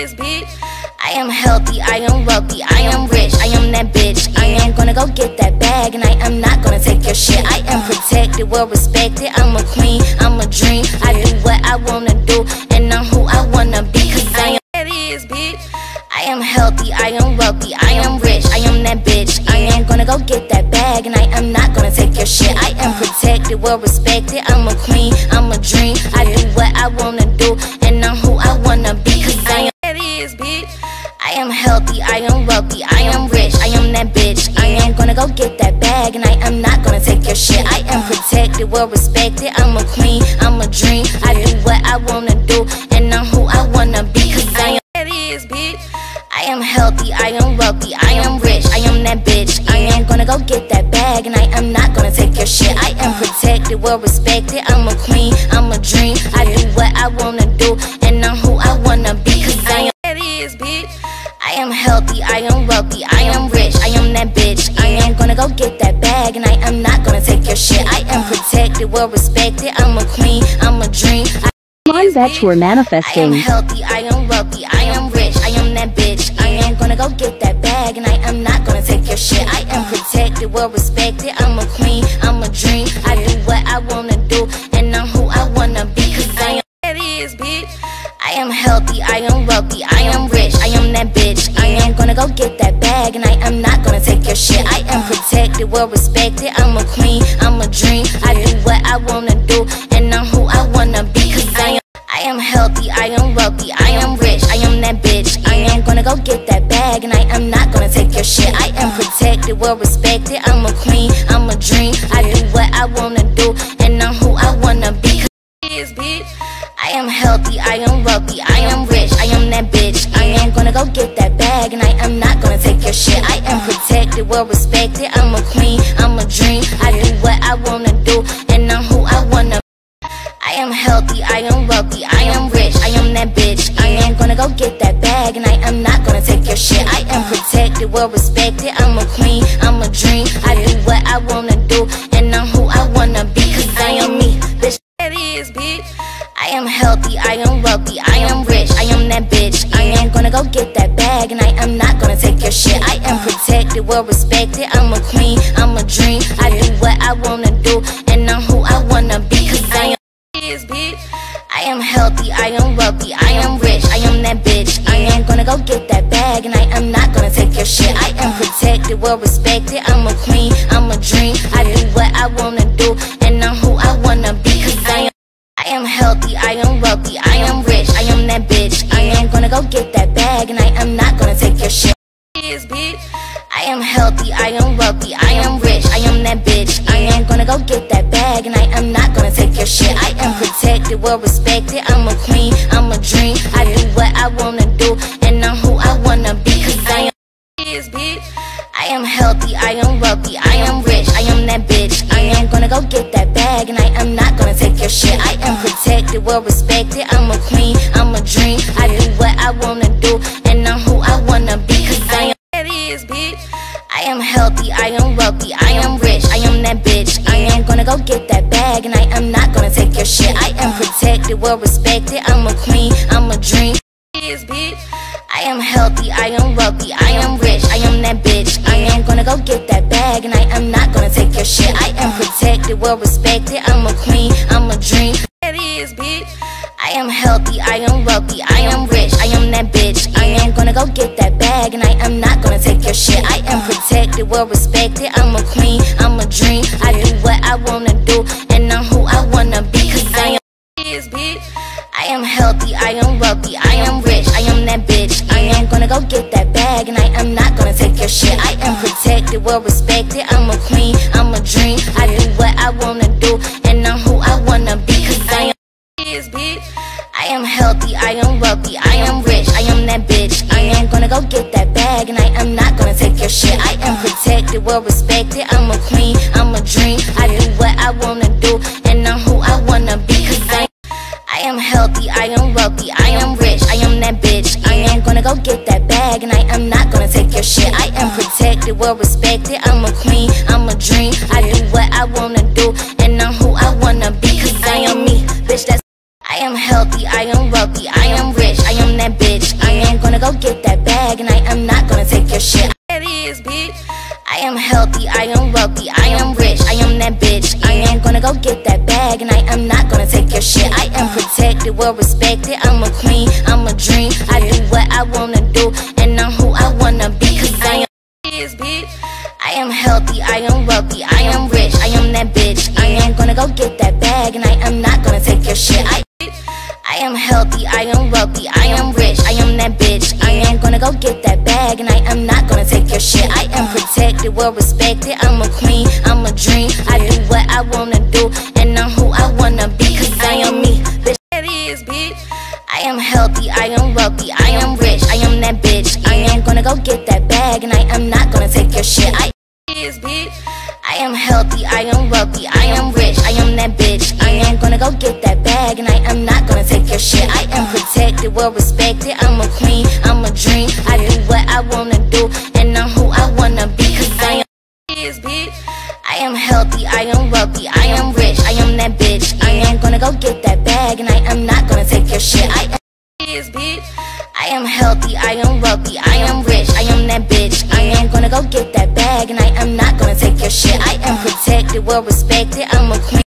is, bitch. I am healthy, I am wealthy, I am rich, I am that bitch. I am gonna go get that bag, and I am not gonna take your shit. I am protected, well respected. I'm a queen, I'm a dream. I do what I wanna do, and I'm who I wanna be. Cause I am that is, bitch. I am healthy, I am wealthy, I am rich, I am that bitch. I am gonna go get that bag, and I am not gonna take your shit. I am protected, well respected. I'm a queen, I'm a dream. I do what I wanna do, am healthy, I am wealthy, I am rich, I am that bitch. I am gonna go get that bag, and I am not gonna take your shit. I am protected, well respected. I'm a queen, I'm a dream. I do what I wanna do, and I'm who I wanna be. Cause I am that is, bitch. I am healthy, I am wealthy, I am rich, I am that bitch. I am gonna go get that bag, and I am not gonna take your shit. I am protected, well respected. I'm a queen, I'm a dream. I do what I wanna do, and I'm who I wanna be. Am healthy, I am wealthy, I am rich, I am that bitch. I am gonna go get that bag, and I am not gonna take your shit. I am protected, well respected. I'm a queen, I'm a dream. I Come bet we're I am manifesting. healthy, I am wealthy, I am rich, I am that bitch. I am gonna go get that bag, and I am not gonna take your shit. I am protected, well respected. I'm a queen, I'm a dream. I do what I wanna do, and I'm who I wanna be. Am healthy, I am wealthy, I am rich, I am that bitch. I am gonna go get that bag, and I am not gonna take your shit. I am protected, well respected. I'm a queen, I'm a dream. I do what I wanna do, and I'm who I wanna be. Cause I am I am healthy, I am wealthy, I am rich, I am that bitch. I am gonna go get that bag, and I am not gonna take your shit. I am protected, well respected. I'm a queen, I'm a dream. I do what I wanna do, and I'm who I wanna be. 'Cause bitch. I am healthy, I am wealthy, I am rich, I am that bitch. I am gonna go get that bag, and I am not gonna take your shit. I am protected, well respected. I'm a queen, I'm a dream. I do what I wanna do, and I'm who I wanna I am healthy, I am wealthy, I am rich, I am that bitch. I am gonna go get that bag, and I am not gonna take your shit. I am protected, well respected. I'm a queen, I'm a dream. I do what I wanna do, healthy, I am wealthy, I am rich, I am that bitch. I am gonna go get that bag, and I am not gonna take your shit. I am protected, well respected. I'm a queen, I'm a dream. I do what I wanna do, and I'm who I wanna be. Cause I am is, bitch. I am healthy, I am wealthy, I am rich, I am that bitch. I am gonna go get that bag, and I am not gonna take your shit. I am protected, well respected. I'm a queen, I'm a dream. I do what I wanna do, and I'm who I wanna be. Healthy, I am wealthy, I am rich, I am that bitch. I am gonna go get that bag, and I am not gonna take your shit. Bitch. I am healthy, I am wealthy, I am rich, I am that bitch. I am gonna go get that bag, and I am not gonna take your shit. I am protected, well respected. I'm a queen, I'm a dream. I do what I wanna do, and I'm who I wanna be. Cause I am bitch. I am healthy, I am wealthy, I am rich, I am that bitch. I am gonna go get that bag, and I am not take your shit. I am protected, well respected. I'm a queen, I'm a dream. I do what I wanna do, and I'm who I wanna be. Cause I am that is, bitch. I am healthy, I am wealthy, I am rich, I am that bitch. I am gonna go get that bag, and I am not gonna take your shit. I am protected, well respected. I'm a queen, I'm a dream. Is, bitch. I am healthy, I am wealthy, I am rich, I am that bitch. I am gonna go get that bag, and I am not gonna take your shit. I am protected, well respected. I'm a queen, I'm a dream. That is, bitch. I am healthy, I am wealthy, I am rich, I am that bitch. I am gonna go get that bag, and I am not gonna take your shit. I am protected, well respected. I'm a queen, I'm a dream. I do what I wanna do, am healthy, I am wealthy, I am rich, I am that bitch. I am gonna go get that bag, and I am not gonna take your shit. I am protected, well respected. I'm a queen, I'm a dream. I do what I wanna do, and I'm who I wanna be. Cause I am is, bitch. I am healthy, I am wealthy, I am rich, I am that bitch. I am gonna go get that bag, and I am not gonna take your shit. I am protected, well respected. I'm a queen, I'm a dream. I do what I wanna do, and I'm who I wanna be. I am healthy, I am wealthy, I am rich, I am that bitch. I am gonna go get that bag, and I am not gonna take your shit. I am protected, well respected. I'm a queen, I'm a dream. I do what I wanna do, and I'm who I wanna be. Cause I am me, bitch. That's I am healthy, I am wealthy, I am rich, I am that bitch. I am gonna go get that bag, and I am not gonna take your shit. It is, bitch. I am healthy, I am wealthy, I am rich, I am that bitch. I am gonna go get that bag, and I am not gonna take your shit. I am protected, well respected. I'm a queen, I'm a dream. I do what I wanna do, and I'm who I wanna be. Cause I am is, bitch. I am healthy, I am wealthy, I am rich, I am that bitch. I am gonna go get that bag, and I am not gonna take your shit. I I am healthy, I am wealthy, I am rich, I am that bitch. I am gonna go get that bag, and I am not gonna take your shit. I am protected, well respected. I'm a queen, I'm a dream. I do what I wanna do, and I'm who I wanna be. Cause I am me, bitch. That is, bitch. I am healthy, I am wealthy, I am rich, I am that bitch. I am gonna go get that bag, and I am not gonna take your shit. I is, bitch. I am healthy, I am wealthy, I am rich, I am that bitch. I am gonna go get that bag, and I am not gonna take your shit. I am protected, well respected. I'm a queen, I'm a dream. I do what I wanna do, and I'm who I wanna be. Cause I am is, bitch. I am healthy, I am wealthy, I am rich, I am that bitch. I am gonna go get that bag, and I am not gonna take your shit. I am is, bitch. I am healthy, I am wealthy, I am gonna go get that bag, and I am not gonna take your shit. I am protected, well respected. I'm a queen.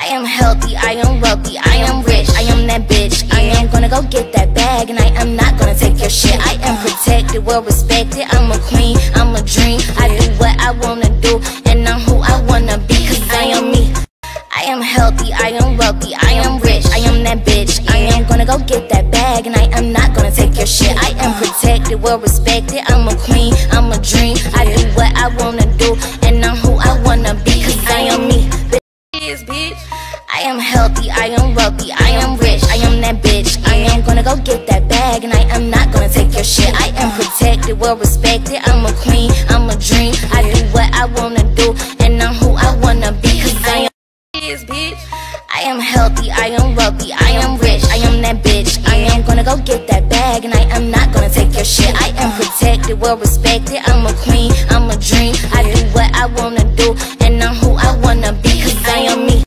I am healthy, I am wealthy, I am rich, I am that bitch. I am gonna go get that bag, and I am not gonna take your shit. I am protected, well respected. I'm a queen, I'm a dream. I do what I wanna do, and I'm who I wanna be. Cause I am me. I am healthy, I am wealthy, I am rich, I am that bitch. I am gonna go get that bag, and I am not gonna take your shit. I am protected, well respected. I'm a queen, I'm dream. I do what I wanna do, and I'm who I wanna be. Cause I am me, bitch. I am healthy, I am wealthy, I am rich, I am that bitch. I am gonna go get that bag, and I am not gonna take your shit. I am protected, well respected. I'm a queen, I'm a dream. I do what I wanna do, am healthy, I am wealthy, I am rich, I am that bitch. I am gonna go get that bag, and I am not gonna take your shit. I am protected, well respected. I'm a queen, I'm a dream. I do what I wanna do, and I'm who I wanna be. Cause I am me.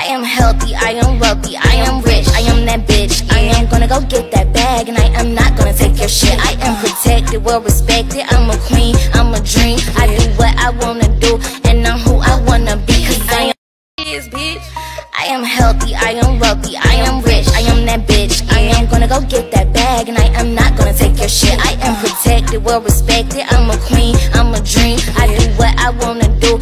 I am healthy, I am wealthy, I am rich, I am that bitch. I am gonna go get that bag, and I am not gonna take your shit. I am protected, well respected. I'm a queen, I'm a dream. I do what I wanna healthy, I am wealthy, I am rich, I am that bitch. I am gonna go get that bag, and I am not gonna take your shit. I am protected, well respected. I'm a queen, I'm a dream. I do what I wanna do,